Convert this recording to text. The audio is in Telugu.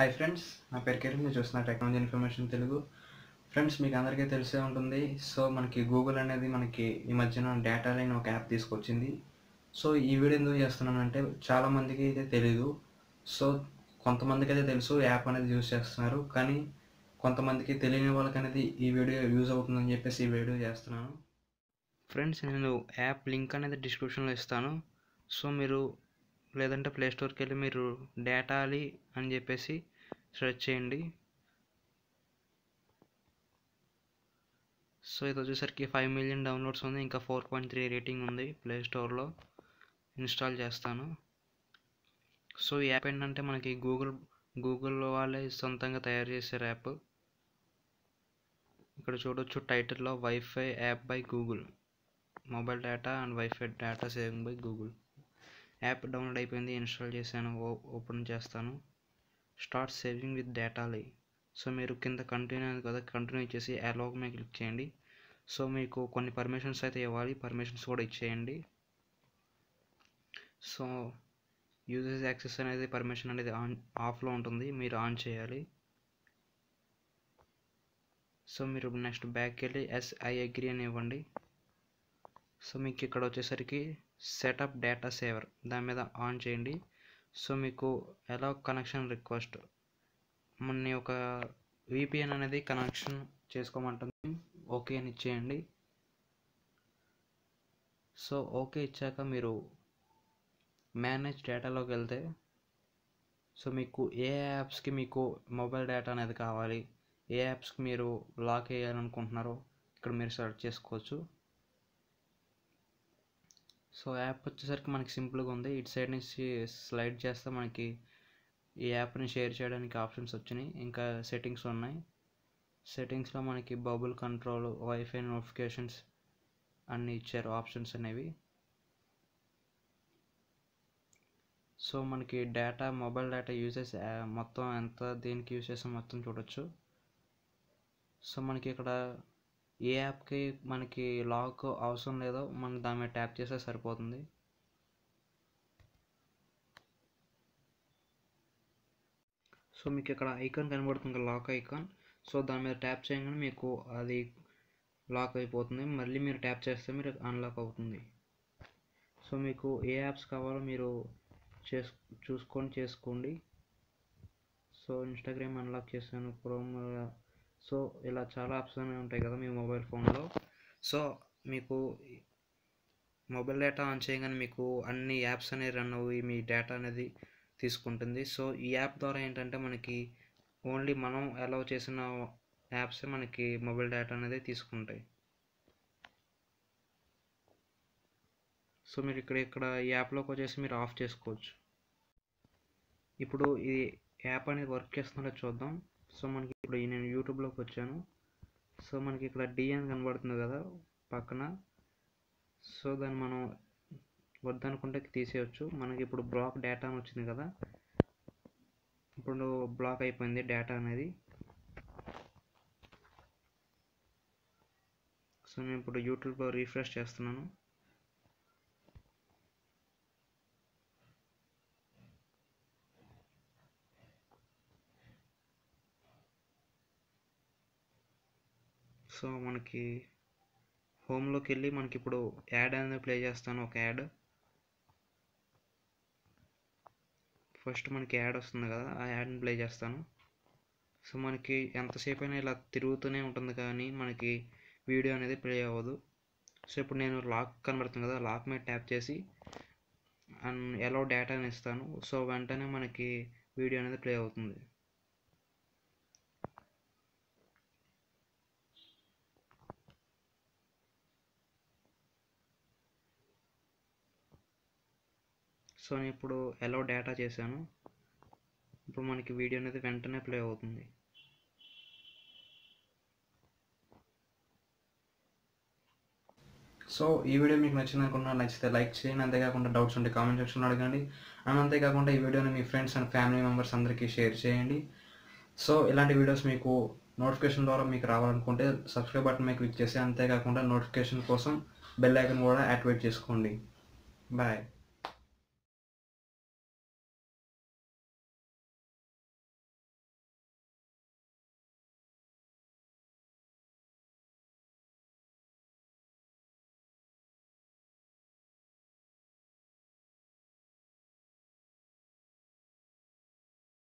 హాయ్ ఫ్రెండ్స్ నా పేరు కిరణ్ మీరు చూస్తున్న టెక్నాలజీ ఇన్ఫర్మేషన్ తెలుగు. ఫ్రెండ్స్ మీకు అందరికీ తెలిసే ఉంటుంది. సో మనకి గూగుల్ అనేది మనకి ఈ మధ్యన డేటా లైన్ ఒక యాప్ తీసుకొచ్చింది. సో ఈ వీడియో ఎందుకు చేస్తున్నానంటే చాలామందికి అయితే తెలీదు. సో కొంతమందికి అయితే తెలుసు యాప్ అనేది యూజ్ చేస్తున్నారు. కానీ కొంతమందికి తెలియని వాళ్ళకి అనేది ఈ వీడియో యూజ్ అవుతుందని చెప్పేసి ఈ వీడియో చేస్తున్నాను. ఫ్రెండ్స్ నేను యాప్ లింక్ అనేది డిస్క్రిప్షన్లో ఇస్తాను. సో మీరు లేదంటే ప్లే స్టోర్కి వెళ్ళి మీరు డేటాలి అని చెప్పేసి స్ట్రెచ్ చేయండి. సో ఇది వచ్చేసరికి ఫైవ్ మిలియన్ డౌన్లోడ్స్ ఉంది. ఇంకా ఫోర్ పాయింట్ త్రీ రేటింగ్ ఉంది ప్లే స్టోర్లో ఇన్స్టాల్ చేస్తాను. సో ఈ యాప్ ఏంటంటే మనకి గూగుల్ గూగుల్ వాళ్ళే సొంతంగా తయారు చేశారు యాప్ ఇక్కడ చూడొచ్చు టైటిల్లో WiFi app by Google mobile data and WiFi data saving by Google app download అయిపోయింది. ఇన్స్టాల్ చేశాను. ఓపెన్ చేస్తాను. Start saving with Datally. So మీరు కింద కంటిన్యూ ఉంది కదా కంటిన్యూ ఇచ్చేసి అలోగ్ మీద క్లిక్ చేయండి. సో మీకు కొన్ని పర్మిషన్స్ అయితే ఇవ్వాలి పర్మిషన్స్ కూడా ఇచ్చేయండి. సో యూజెస్ యాక్సెస్ అనేది పర్మిషన్ అనేది ఆన్ ఆఫ్లో ఉంటుంది మీరు ఆన్ చేయాలి. సో మీరు నెక్స్ట్ బ్యాక్ వెళ్ళి ఎస్ ఐ అగ్రి అని ఇవ్వండి. సో మీకు ఇక్కడ వచ్చేసరికి సెటప్ డేటా సేవర్ దాని మీద ఆన్ చేయండి. సో మీకు ఎలా కనెక్షన్ రిక్వెస్ట్ మొన్న ఒక విపిఎన్ అనేది కనెక్షన్ చేసుకోమంటుంది. ఓకే అని ఇచ్చేయండి. సో ఓకే ఇచ్చాక మీరు మేనేజ్ డేటాలోకి వెళ్తే సో మీకు ఏ యాప్స్కి మీకు మొబైల్ డేటా అనేది కావాలి ఏ యాప్స్కి మీరు లాక్ వేయాలనుకుంటున్నారో ఇక్కడ మీరు సెర్చ్ చేసుకోవచ్చు. సో యాప్ వచ్చేసరికి మనకి సింపుల్గా ఉంది. ఇటు సైడ్ నుంచి స్లైడ్ చేస్తే మనకి ఈ యాప్ని షేర్ చేయడానికి ఆప్షన్స్ వచ్చినాయి. ఇంకా సెట్టింగ్స్ ఉన్నాయి. సెట్టింగ్స్లో మనకి బబుల్ కంట్రోల్ వైఫై నోటిఫికేషన్స్ అన్నీ ఇచ్చారు ఆప్షన్స్ అనేవి. సో మనకి డేటా మొబైల్ డేటా యూజెస్ మొత్తం ఎంత దేనికి యూజ్ చేసాం మొత్తం చూడొచ్చు. సో మనకి ఇక్కడ ఏ యాప్కి మనకి లాక్ అవసరం లేదో మనం దాని మీద ట్యాప్ చేస్తే సరిపోతుంది. సో మీకు ఇక్కడ ఐకాన్ కనబడుతుంది లాక్ ఐకాన్. సో దాని మీద ట్యాప్ చేయగానే మీకు అది లాక్ అయిపోతుంది. మళ్ళీ మీరు ట్యాప్ చేస్తే మీరు అన్లాక్ అవుతుంది. సో మీకు ఏ యాప్స్ కావాలో మీరు చేసు చూసుకొని చేసుకోండి. సో ఇన్స్టాగ్రామ్ అన్లాక్ చేశాను. క్రోమ్ సో ఇలా చాలా యాప్స్ అనేవి ఉంటాయి కదా మీ మొబైల్ ఫోన్లో సో మీకు మొబైల్ డేటా ఆన్ చేయగానే మీకు అన్ని యాప్స్ అనేవి రన్ అవ్వి మీ డేటా అనేది తీసుకుంటుంది. సో ఈ యాప్ ద్వారా ఏంటంటే మనకి ఓన్లీ మనం అలౌ చేసిన యాప్స్ మనకి మొబైల్ డేటా అనేది తీసుకుంటాయి. సో మీరు ఇక్కడ ఇక్కడ ఈ యాప్లోకి వచ్చేసి మీరు ఆఫ్ చేసుకోవచ్చు. ఇప్పుడు ఈ యాప్ అనేది వర్క్ చేస్తుందో చూద్దాం. సో మనకి ఇప్పుడు నేను యూట్యూబ్లోకి వచ్చాను. సో మనకి ఇక్కడ డి అని కనబడుతుంది కదా పక్కన. సో దాన్ని మనం వద్దనుకుంటే తీసేయచ్చు. మనకి ఇప్పుడు బ్లాక్ డేటా అని వచ్చింది కదా. ఇప్పుడు బ్లాక్ అయిపోయింది డేటా అనేది. సో నేను ఇప్పుడు యూట్యూబ్లో రీఫ్రెష్ చేస్తున్నాను. సో మనకి హోమ్లోకి వెళ్ళి మనకి ఇప్పుడు యాడ్ అనేది ప్లే చేస్తాను ఒక యాడ్. ఫస్ట్ మనకి యాడ్ వస్తుంది కదా ఆ యాడ్ని ప్లే చేస్తాను. సో మనకి ఎంతసేపు అయినా ఇలా తిరుగుతూనే ఉంటుంది కానీ మనకి వీడియో అనేది ప్లే అవ్వదు. సో ఇప్పుడు నేను లాక్ కనబడుతుంది కదా లాక్ మీద ట్యాప్ చేసి అండ్ ఎలా డేటాని ఇస్తాను. సో వెంటనే మనకి వీడియో అనేది ప్లే అవుతుంది. సో నేను ఇప్పుడు ఎలా డేటా చేశాను. ఇప్పుడు మనకి వీడియో అనేది వెంటనే ప్లే అవుతుంది. సో ఈ వీడియో మీకు నచ్చింది అనుకున్నా నచ్చితే లైక్ చేయండి. అంతేకాకుండా డౌట్స్ ఉంటే కామెంట్ సెక్షన్లో అడగండి. అండ్ అంతేకాకుండా ఈ వీడియోని మీ ఫ్రెండ్స్ అండ్ ఫ్యామిలీ మెంబర్స్ అందరికీ షేర్ చేయండి. సో ఇలాంటి వీడియోస్ మీకు నోటిఫికేషన్ ద్వారా మీకు రావాలనుకుంటే సబ్స్క్రైబ్ బటన్ మీకు క్లిక్ చేసి అంతేకాకుండా నోటిఫికేషన్ కోసం బెల్ ఐకన్ కూడా యాక్టివేట్ చేసుకోండి. బాయ్